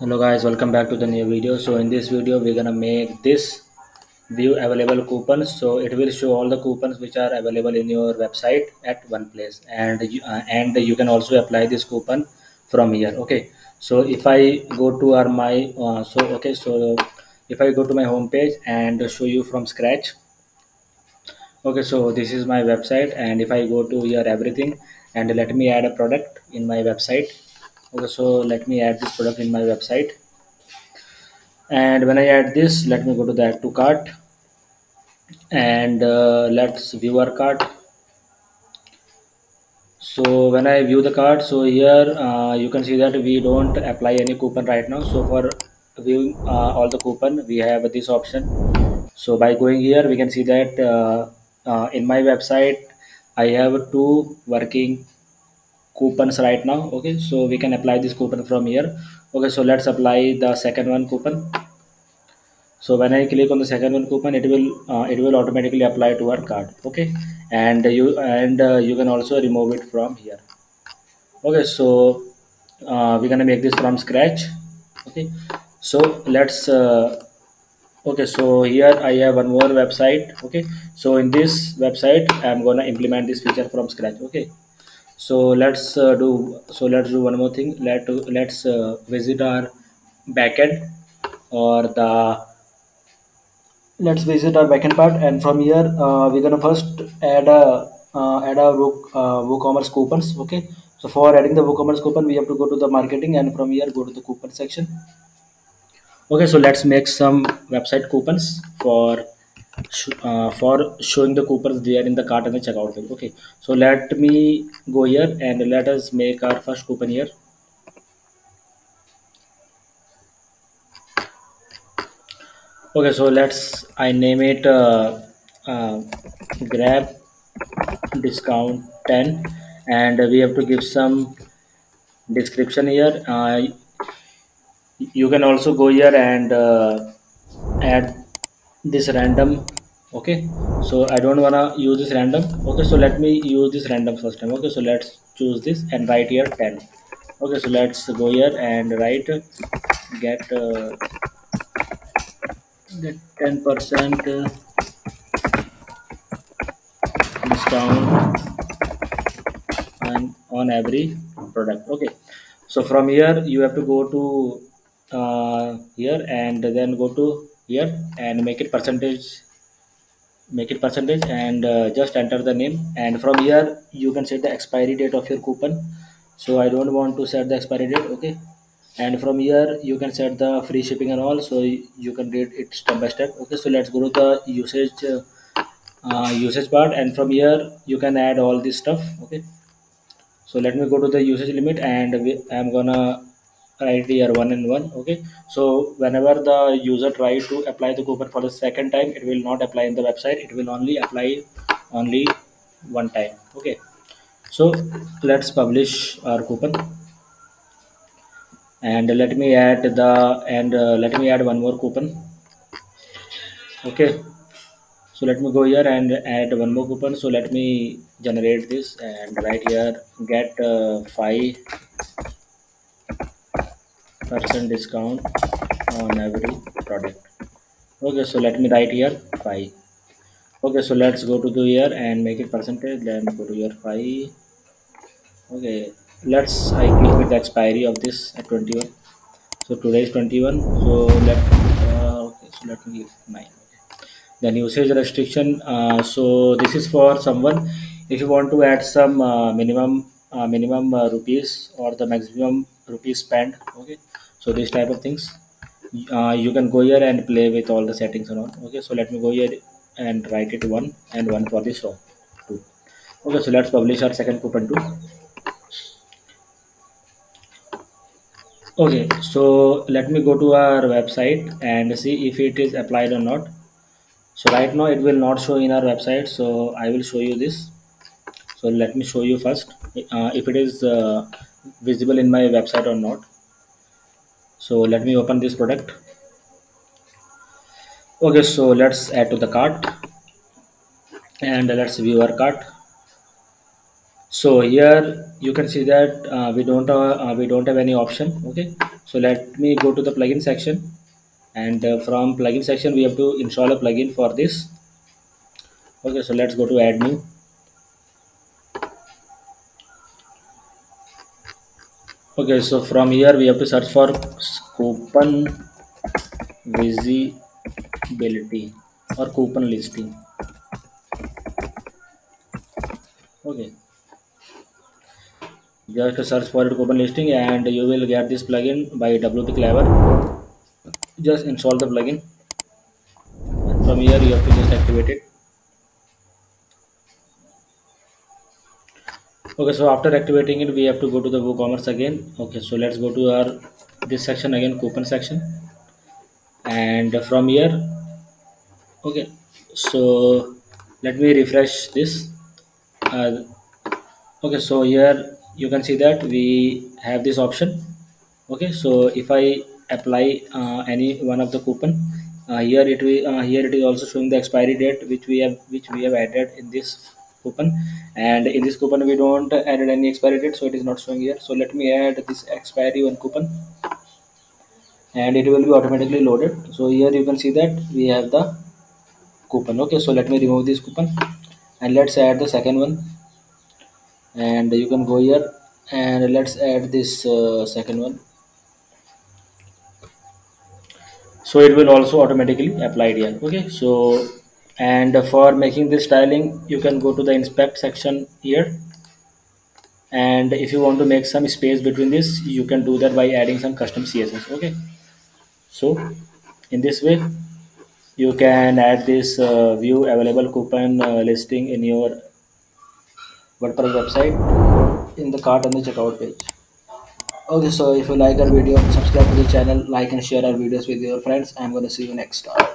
hello guys welcome back to the new video. So in this video we're gonna make this view available coupons. So it will show all the coupons which are available in your website at one place. And uh, and you can also apply this coupon from here okay? So if i go to our my uh, so okay so if i go to my home page and show you from scratch okay so this is my website. And if i go to here everything and let me add a product in my website okay so let me add this product in my website. And when i add this let me go to the add to cart. And uh, let's view our cart. So when i view the cart so here uh, you can see that we don't apply any coupon right now. So for viewing uh, all the coupon we have this option. So by going here we can see that uh, uh, in my website i have two working coupons right now okay? So we can apply this coupon from here okay? So let's apply the second one coupon. So when i click on the second one coupon it will uh, it will automatically apply to our card okay? And you and uh, you can also remove it from here okay? So uh, we're gonna make this from scratch okay? So let's uh, okay? So here i have one more website okay? So in this website i'm gonna implement this feature from scratch okay so let's uh, do so let's do one more thing. Let let's uh, visit our backend or the let's visit our backend part. And from here uh, we're gonna first add a uh, add a Wook, uh, woocommerce coupons okay? So for adding the woocommerce coupon we have to go to the marketing and from here go to the coupon section. Okay so let's make some website coupons for uh, for showing the coupons there in the cart and the checkout page okay. So let me go here and let us make our first coupon here. Okay so let's i name it uh, uh, grab discount 10 and we have to give some description here. Uh, you can also go here and uh, add this random okay? So i don't wanna use this random okay? So let me use this random first time okay? So let's choose this and write here 10 okay? So let's go here and write get uh, get 10 percent uh, discount and on every product okay? So from here you have to go to uh, here and then go to here and make it percentage make it percentage and uh, just enter the name. And from here you can set the expiry date of your coupon. So i don't want to set the expiry date okay? And from here you can set the free shipping and all so you can read it step by step okay? So let's go to the usage uh, uh, usage part. And from here you can add all this stuff okay? So let me go to the usage limit and we, i'm gonna write are one and one okay? So whenever the user try to apply the coupon for the second time it will not apply in the website it will only apply only one time okay? So let's publish our coupon. And let me add the and uh, let me add one more coupon okay? So let me go here and add one more coupon. So let me generate this and right here get uh, 5 percent discount on every product. Okay so let me write here 5 okay so let's go to the here and make it percentage then go to here 5 okay let's i click with the expiry of this at 21 so today is 21 so let uh, okay so let me give 9 then usage restriction uh, so this is for someone if you want to add some uh, minimum uh, minimum uh, rupees or the maximum rupees spent okay? So these type of things uh, you can go here and play with all the settings and all okay? So let me go here and write it one and one for this show two. Okay so let's publish our second coupon too okay so let me go to our website and see if it is applied or not. So right now it will not show in our website so i will show you this so let me show you first uh, if it is uh, visible in my website or not. So let me open this product. Okay so let's add to the cart and let's view our cart. So here you can see that uh, we don't uh, uh, we don't have any option okay? So let me go to the plugin section and uh, from plugin section we have to install a plugin for this. Okay so let's go to add new okay so from here we have to search for coupon visibility or coupon listing okay to search for it coupon listing and you will get this plugin by wp clever just install the plugin and from here you have to just activate it okay so after activating it we have to go to the woocommerce again. Okay so let's go to our this section again coupon section. And from here okay so let me refresh this. Uh, okay so here you can see that we have this option. Okay so if i apply uh, any one of the coupon uh, here it will uh, here it is also showing the expiry date which we have which we have added in this coupon. And in this coupon we don't added any expiry date so it is not showing here. So let me add this expiry one coupon. And it will be automatically loaded. So here you can see that we have the coupon. Okay so let me remove this coupon. And let's add the second one. And you can go here. And let's add this uh, second one. So it will also automatically applied here. Okay so and for making this styling you can go to the inspect section here. And if you want to make some space between this you can do that by adding some custom css okay? So in this way you can add this uh, view available coupon uh, listing in your WordPress website in the cart and the checkout page. Okay so if you like our video subscribe to the channel like and share our videos with your friends. I'm gonna see you next time